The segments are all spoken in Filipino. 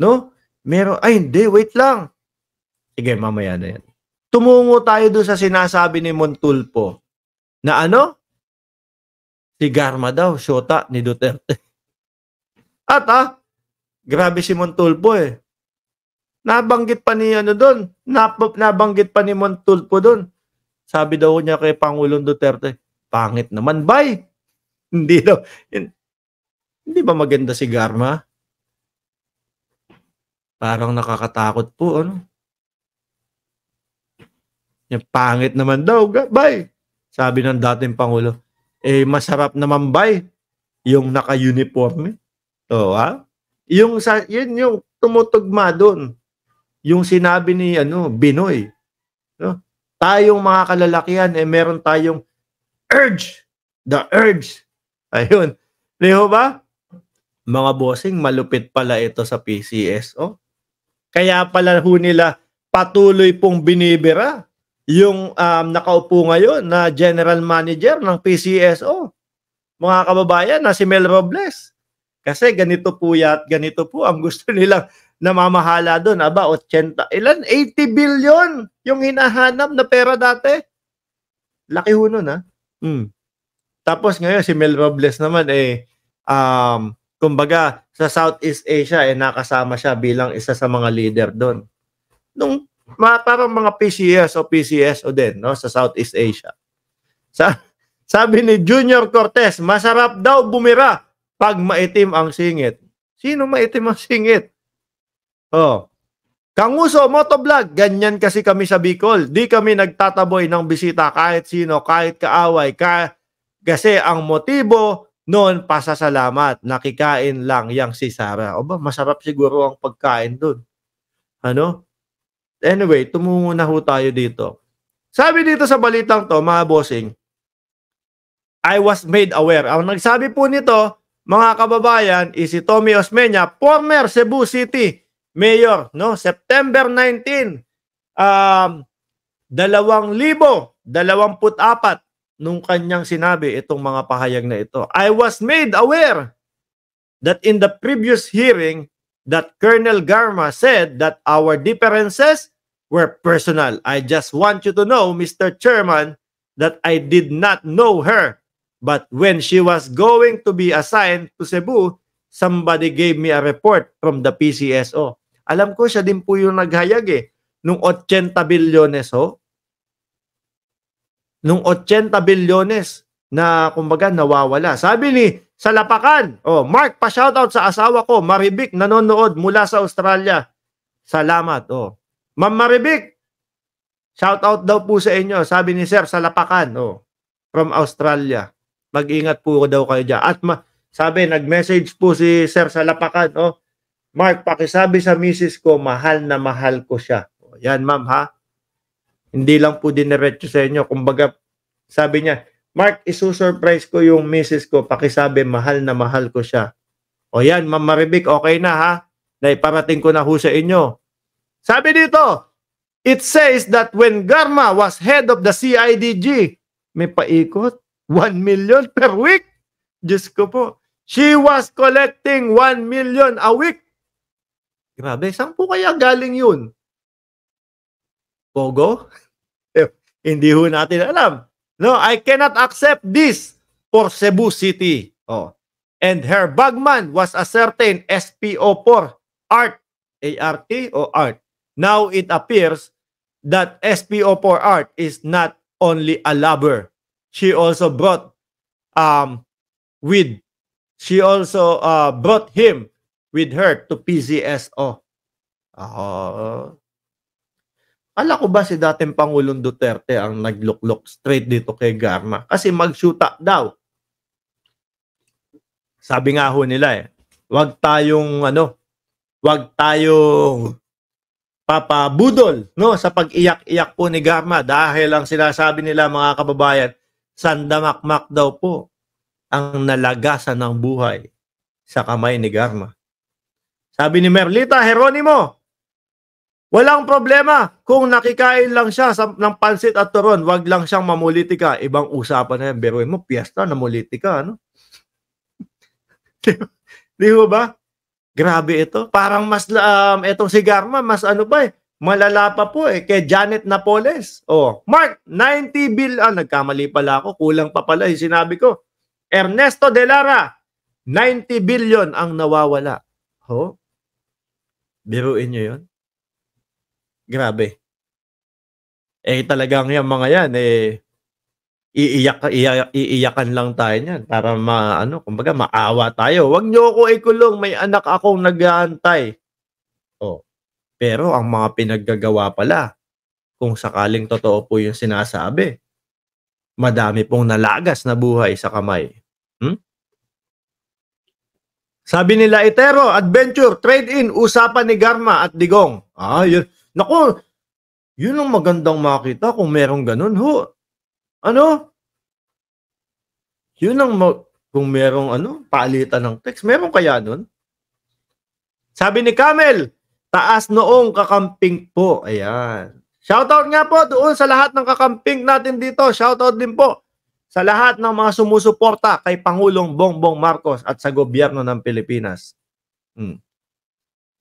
No? Meron, ay hindi, wait lang. Sige, mamaya na yan. Tumungo tayo doon sa sinasabi ni Montulpo na ano? Si Garma daw, syota ni Duterte. At ah, grabe si Montulpo eh. Nabanggit pa ni ano doon, nap, nabanggit pa ni Montulpo doon. Sabi daw niya kay Pangulong Duterte, pangit naman, bay. Hindi daw. Hindi ba maganda si Garma? Parang nakakatakot po, ano? Yung pangit naman daw, bay. Sabi ng dating Pangulo, eh masarap naman bay yung naka-uniforme. O, ha? Yung sa yun yung tumutugma doon. Yung sinabi ni ano, Binoy. No? Tayong mga kalalakihan eh meron tayong urge, the urge. Ayun. Di ba? Mga bossing, malupit pala ito sa PCSO. Kaya pala ho nila patuloy pong binibira yung um, nakaupo ngayon na general manager ng PCSO. Mga kababayan na si Mel Robles. Kasi ganito po yat, ganito po ang gusto nilang namamahala doon. Aba, 80, ilan? 80 billion yung hinahanap na pera dati. Laki ho nun, ha? Hmm. Tapos ngayon, si Mel Robles naman, eh, um, kumbaga, sa Southeast Asia, eh, nakasama siya bilang isa sa mga leader doon. Nung mga, parang mga PCS o PCS o din, no, sa Southeast Asia. Sa, sabi ni Junior Cortez, masarap daw bumira pag maitim ang singit. Sino maitim ang singit? Oh. Kanguso Motovlog, ganyan kasi kami sa Bicol. Di kami nagtataboy ng bisita kahit sino, kahit kaaway. Ka kasi ang motibo noon pasasalamat. Nakikain lang yang si Sarah. O ba, masarap siguro ang pagkain doon. Ano? Anyway, tumungo na ho tayo dito. Sabi dito sa balitang to, mga bossing, I was made aware. Ang nagsabi po nito, mga kababayan, is si Tommy Osmeña, former Cebu City Mayor, no? September 19, um, dalawang libo, dalawamput apat nung kanyang sinabi itong mga pahayag na ito. I was made aware that in the previous hearing that Colonel Garma said that our differences were personal. I just want you to know, Mr. Chairman, that I did not know her. But when she was going to be assigned to Cebu, somebody gave me a report from the PCSO. Alam ko siya din po yung naghayag eh. Nung 80 bilyones ho. Nung 80 bilyones na kumbaga nawawala. Sabi ni Salapakan, oh, Mark, pa-shoutout sa asawa ko, Maribik, nanonood mula sa Australia. Salamat, oh. Ma'am Maribik, shoutout daw po sa inyo. Sabi ni Sir Salapakan, oh, from Australia. Mag-ingat po daw kayo dyan. At ma- sabi, nag-message po si Sir Salapakan, oh, Mark, pakisabi sa misis ko, mahal na mahal ko siya. Yan, ma'am, ha? Hindi lang po diniretso sa inyo. Kumbaga, sabi niya, Mark, isusurprise ko yung misis ko, pakisabi, mahal na mahal ko siya. O yan, ma'am okay na, ha? Naiparating ko na ho sa inyo. Sabi dito, it says that when Garma was head of the CIDG, may paikot, 1 million per week. Diyos ko po. She was collecting 1 million a week Grabe, saan po kaya galing yun? Pogo? Hindi ho natin alam. No, I cannot accept this for Cebu City. Oh. And her bagman was a certain SPO4 Art, ART o Art. Now it appears that SPO4 Art is not only a lover. She also brought um with she also uh, brought him with her to PCSO. Uh, Ala ko ba si dating Pangulong Duterte ang nagluklok straight dito kay Garma? Kasi mag-shoota daw. Sabi nga ho nila eh, wag tayong ano, wag tayong papabudol no sa pag-iyak-iyak po ni Garma dahil ang sinasabi nila mga kababayan, sandamakmak daw po ang nalagasan ng buhay sa kamay ni Garma. Sabi ni Merlita Heronimo, walang problema kung nakikain lang siya sa, ng pansit at turon, wag lang siyang mamulitika. Ibang usapan na yan. Beruin mo, piyesta, namulitika, ano? Di ba ba? Grabe ito. Parang mas, um, etong si Garma, mas ano pa eh, malala pa po eh, kay Janet Napoles. Oh, Mark, 90 bill, ah, nagkamali pala ako, kulang pa pala yung sinabi ko. Ernesto De Lara, 90 billion ang nawawala. Ho? Biruin nyo yun? Grabe. Eh talagang yung mga yan, eh, iiyak, iiyak, iiyakan lang tayo niyan para ma, ano, kumbaga maawa tayo. Huwag niyo ako ikulong, may anak akong nag-aantay. Oh. Pero ang mga pinaggagawa pala, kung sakaling totoo po yung sinasabi, madami pong nalagas na buhay sa kamay. Hmm? Sabi nila, Itero, Adventure, Trade-in, usapan ni Garma at Digong. Ah, yun. Naku, yun ang magandang makita kung merong ganun, ho. Ano? Yun ang ma- kung merong ano, palitan ng text. Meron kaya nun? Sabi ni Camel, taas noong kakamping po. Ayan. Shoutout nga po doon sa lahat ng kakamping natin dito. Shoutout din po sa lahat ng mga sumusuporta kay Pangulong Bongbong Marcos at sa gobyerno ng Pilipinas. Hmm.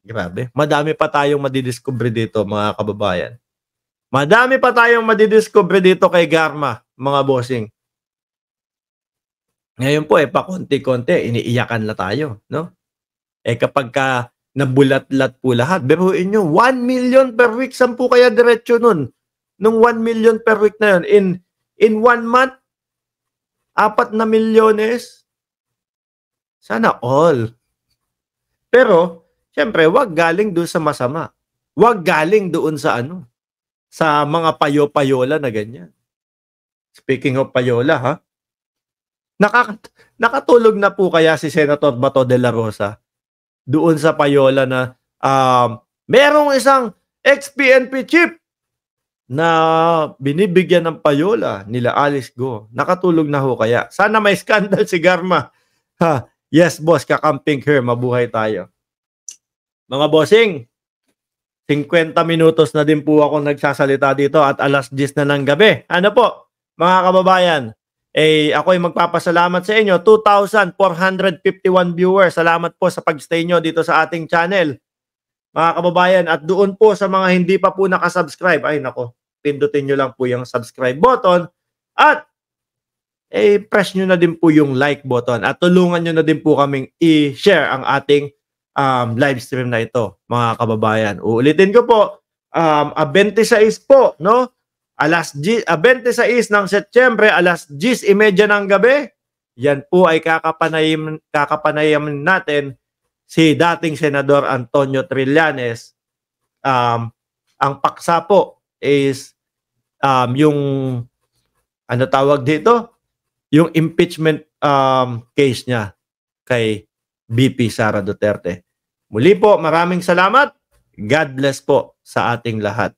Grabe. Madami pa tayong madidiscover dito, mga kababayan. Madami pa tayong madidiscover dito kay Garma, mga bossing. Ngayon po, eh, pa konti-konti, iniiyakan na tayo, no? Eh, kapag ka nabulat-lat po lahat, biruin nyo, 1 million per week, saan po kaya diretsyo nun? Nung 1 million per week na yun, in, in one month, apat na milyones, sana all. Pero, syempre, wag galing doon sa masama. Wag galing doon sa ano, sa mga payo-payola na ganyan. Speaking of payola, ha? Nakakat nakatulog na po kaya si Senator Bato de la Rosa doon sa payola na um, merong isang ex-PNP chief na binibigyan ng payola nila Alice Go. Nakatulog na ho kaya. Sana may scandal si Garma. Ha, yes, boss, kakamping here. Mabuhay tayo. Mga bossing, 50 minutos na din po ako nagsasalita dito at alas 10 na ng gabi. Ano po, mga kababayan, eh ako ay magpapasalamat sa inyo 2,451 viewers. Salamat po sa pagstay nyo dito sa ating channel. Mga kababayan, at doon po sa mga hindi pa po nakasubscribe, ay nako, pindutin nyo lang po yung subscribe button at eh, press nyo na din po yung like button at tulungan nyo na din po kaming i-share ang ating um, live stream na ito, mga kababayan. Uulitin ko po, um, a 26 po, no? alas G, uh, 26 ng Setyembre, alas 10.30 ng gabi, yan po ay kakapanayam, kakapanayam natin si dating Senador Antonio Trillanes. Um, ang paksa po is um, yung ano tawag dito? Yung impeachment um, case niya kay BP Sara Duterte. Muli po, maraming salamat. God bless po sa ating lahat.